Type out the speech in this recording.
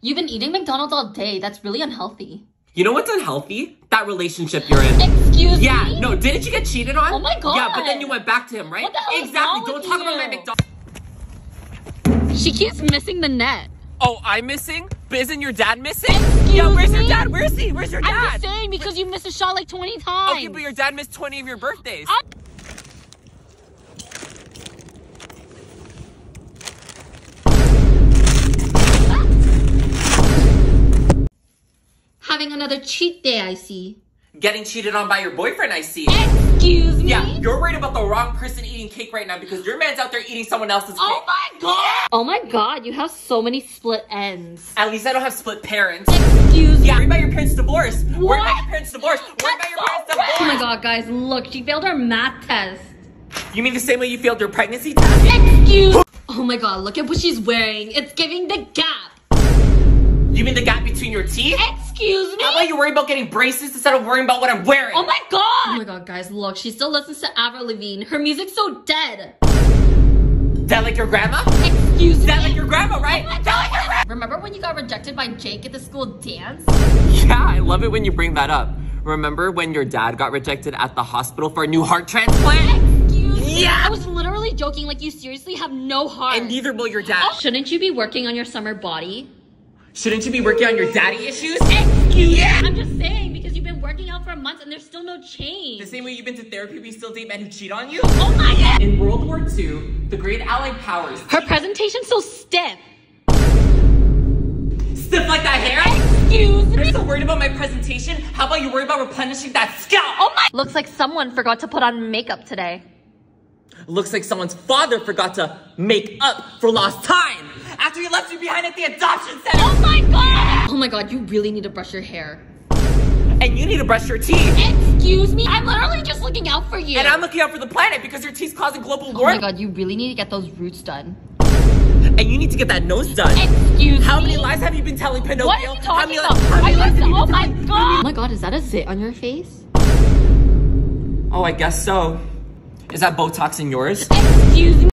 You've been eating McDonald's all day. That's really unhealthy. You know what's unhealthy? That relationship you're in. Excuse me. Yeah, me? no, didn't you get cheated on? Oh my God. Yeah, but then you went back to him, right? What the hell is exactly. wrong Don't with talk about my? McDonald's. She keeps missing the net. Oh, I'm missing? But isn't your dad missing? Excuse yeah, where's your dad? Where's he? Where's your dad? I'm just saying because you missed a shot like 20 times. Okay, but your dad missed 20 of your birthdays. I- another cheat day, I see. Getting cheated on by your boyfriend, I see. Excuse me? Yeah, you're worried about the wrong person eating cake right now because your man's out there eating someone else's Oh cake. my god! Oh my god, you have so many split ends. At least I don't have split parents. Excuse me? Yeah, worried about your parents' divorce. Worried about What? your parents' divorce. Worried about your parents' divorce. Oh my god, guys, look, she failed her math test. You mean the same way you failed your pregnancy test? Excuse Oh my god, look at what she's wearing. It's giving the gap. You mean the gap between your teeth? Excuse me? How about you worry about getting braces instead of worrying about what I'm wearing? Oh my god! Oh my god, guys, look, she still listens to Avril Lavigne. Her music's so dead. That like your grandma? Excuse me? That like your grandma, right? Oh my That like your grandma? Remember when you got rejected by Jake at the school dance? Yeah, I love it when you bring that up. Remember when your dad got rejected at the hospital for a new heart transplant? Excuse me? Yeah. I was literally joking, like you seriously have no heart. And neither will your dad. Shouldn't you be working on your summer body? Shouldn't you be working on your daddy issues? Excuse Yeah. I'm just saying, because you've been working out for months and there's still no change. The same way you've been to therapy, we still date men who cheat on you? Oh my god! In World War II, the great Allied powers Her presentation's so stiff. stiff like that hair. Excuse me? You're so worried about my presentation. How about you worry about replenishing that scalp? Oh my! Looks like someone forgot to put on makeup today. Looks like someone's father forgot to make up for lost time after he left you behind at the adoption center. Oh my god! Oh my god, you really need to brush your hair. And you need to brush your teeth. Excuse me? I'm literally just looking out for you. And I'm looking out for the planet because your teeth's causing global warming. Oh my god, you really need to get those roots done. and you need to get that nose done. Excuse me. How me? many lies have you been telling Pinocchio? What are you How talking many, about? How many lies you- have you oh been my god! Oh my god, is that a zit on your face? Oh, I guess so. Is that Botox in yours? Excuse me?